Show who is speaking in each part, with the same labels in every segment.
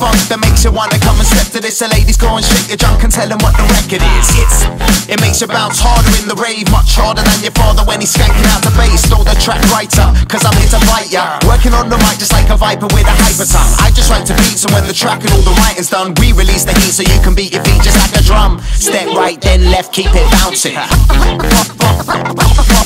Speaker 1: funk that makes you wanna come and step to this. The ladies, go and shake your junk and tell them what the record is. It's, it makes you bounce harder in the rave, much harder than your father when he's skanking out the bass. Throw the track writer, cause I'm here to fight ya. Working on the mic just like a viper with a hyper tongue. I just write to beats, and when the track and all the writing's done, we release the heat so you can beat your feet just like a drum. Step right, then left, keep it bouncing.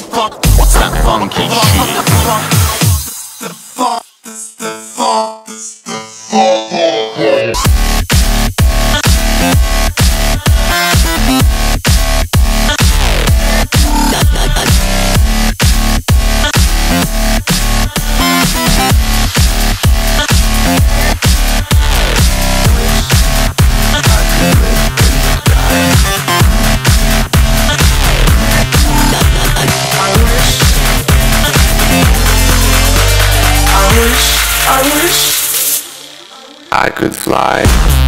Speaker 2: I could fly.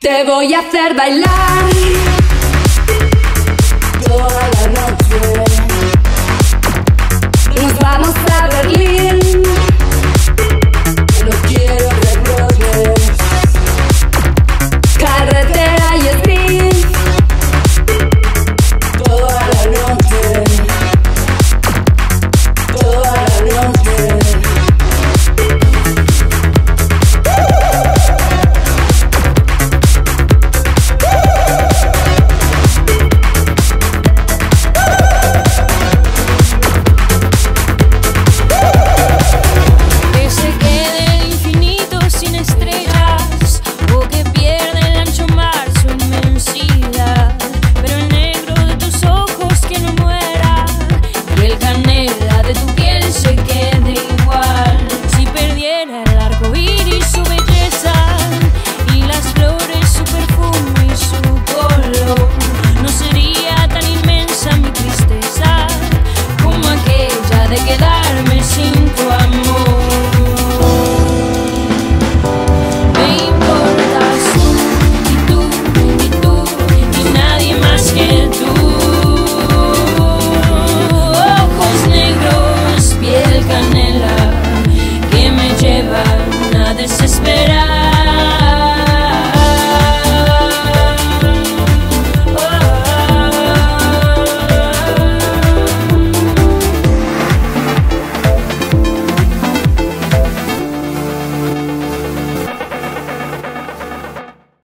Speaker 3: Te voy a hacer bailar toda la noche. Nos vamos a